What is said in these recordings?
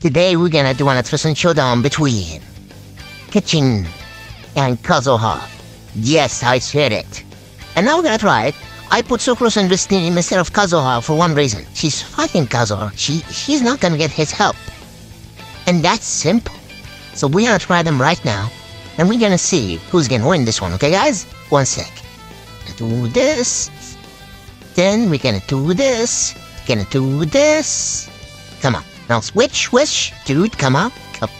today we're gonna do an interesting showdown between Keqing and Kazuha. Yes, I said it. And now we're gonna try it. I put Sucrose in this team instead of Kazuha for one reason. She's fighting Kazuha. She she's not gonna get his help. And that's simple. So we're gonna try them right now. And we're gonna see who's gonna win this one, okay guys? One sec. Do this. Then we're gonna do this. Gonna do this. Come on. Now switch, switch. Dude, come on. Come.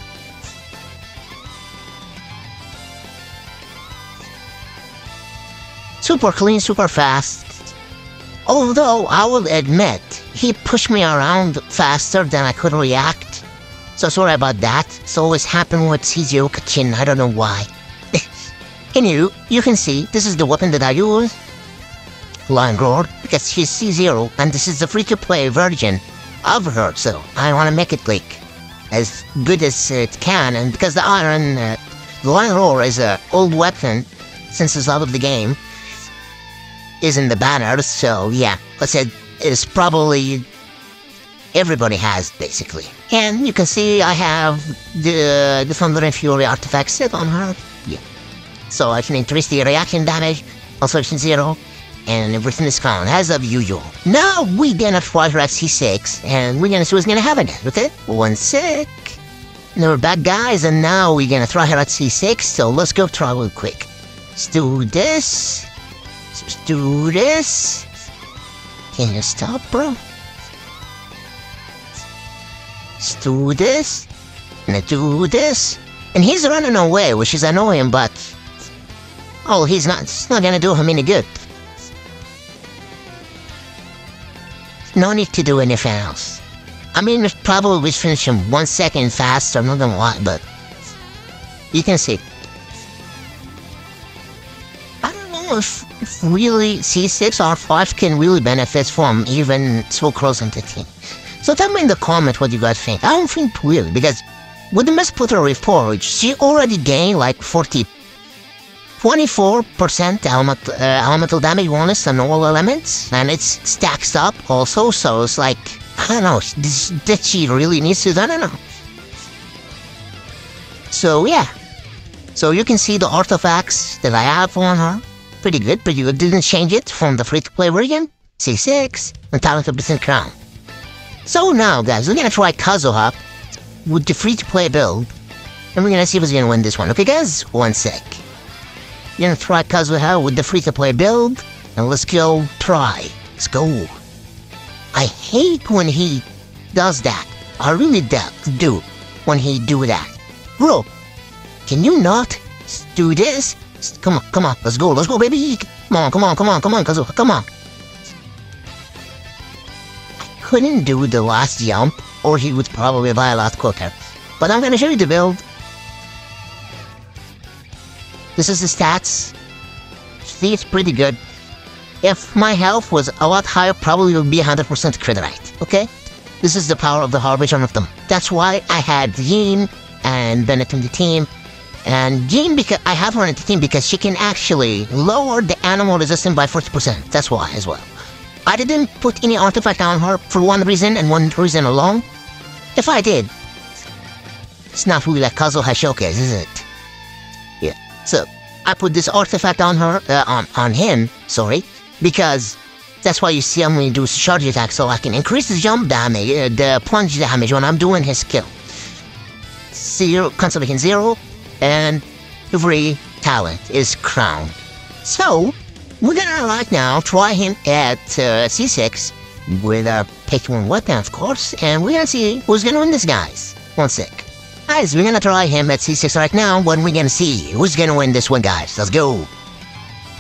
Super clean, super fast. Although I will admit, he pushed me around faster than I could react. So sorry about that. It's always happened with Shizuo Kachin, I don't know why. Anywho, you you can see this is the weapon that I use. Lion Roar, because he's C0 and this is the free-to-play version of her, so I want to make it like as good as it can, and because the Iron, uh, the Lion Roar is a old weapon since the start of the game, is in the banner, so yeah, let's say it's probably everybody has basically. And you can see I have the the Thundering Fury artifact set on her. Yeah. So I can increase the reaction damage, also action zero, and everything is gone as of usual. Now we gonna try her at C6, and we're gonna see what's gonna happen, okay? One sec. No bad guys, and now we're gonna try her at C6, so let's go try real quick. Let's do this. Let's do this. Can you stop, bro? Let's do this. And do this. And he's running away, which is annoying, but... Oh, he's not, it's not gonna do him any good. No need to do anything else. I mean, it probably was finish him one second faster, not gonna lie, but... You can see. I don't know if, if really C6 or 5 can really benefit from even so close entity. So tell me in the comment what you guys think. I don't think really, because with the Putter report, she already gained like 40 24% element, uh, elemental damage bonus on all elements, and it stacks up also, so it's like, I don't know, this, that she really needs to, I don't know. So yeah, so you can see the artifacts that I have on her. Pretty good, but you Didn't change it from the free-to-play version. C6, and talented percent crown. So now, guys, we're gonna try Kazuha with the free-to-play build, and we're gonna see who's gonna win this one. Okay, guys? One sec. We're gonna try Kazuha with the free-to-play build, and let's go try. Let's go. I hate when he does that. I really do when he do that. Bro, can you not do this? Come on, come on, let's go, let's go, baby. Come on, come on, come on, come on, Kazuha, come on. I couldn't do the last jump, or he would probably die a lot quicker. But I'm gonna show you the build. This is the stats. See, it's pretty good. If my health was a lot higher, probably would be 100% crit rate, okay? This is the power of the Harbinger of Dawn. That's why I had Jean and Bennett in the team. And Jean, because I have her in the team because she can actually lower the Anemo resistance by 40%. That's why as well. I didn't put any artifact on her for one reason and one reason alone. If I did, it's not really like Kazuha Showcase, is it? So, I put this artifact on her, uh, on, on him, sorry, because that's why you see him when he does charge attack, so I can increase the jump damage, uh, the plunge damage when I'm doing his skill. Zero, constellation zero, and every talent is crowned. So, we're gonna right now try him at uh, C6 with pick one weapon, of course, and we're gonna see who's gonna win this, guys. One sec. Guys, we're gonna try him at C6 right now, when we're gonna see who's gonna win this one, guys. Let's go.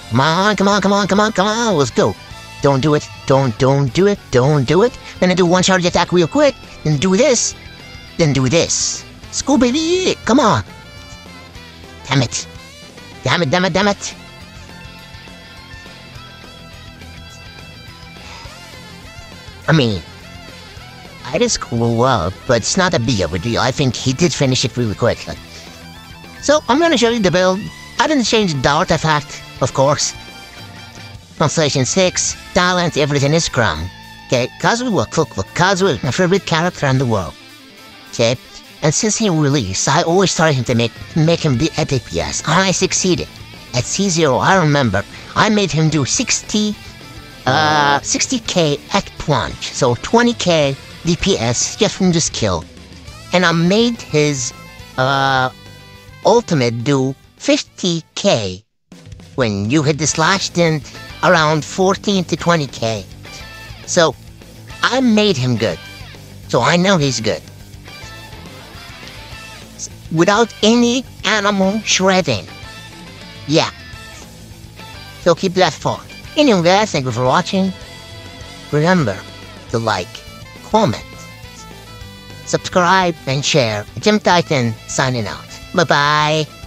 Come on, come on, come on, come on, come on, let's go. Don't do it, don't, don't do it, don't do it. Then I do one charge attack real quick, then do this, then do this. Let's go, baby, come on. Damn it. Damn it, damn it, damn it. I mean, I just cool up, but it's not a big of a deal. I think he did finish it really quickly. So, I'm gonna show you the build. I didn't change the artifact, of course. Translation 6, talent, everything is crown. Okay, Kazuha, look, cook Kazuha is my favorite character in the world. Okay? And since he released, I always started him to make make him be at DPS, and I succeeded. At C0, I remember, I made him do 60, uh, 60k at plunge, so 20k DPS just from this kill. And I made his, uh, ultimate do 50k when you hit the slash, then around 14 to 20k. So, I made him good. So I know he's good without any Anemo shredding. Yeah. So keep that thought. Anyway, guys, thank you for watching. Remember to like, comment, subscribe, and share. GemTitan signing out. Bye-bye.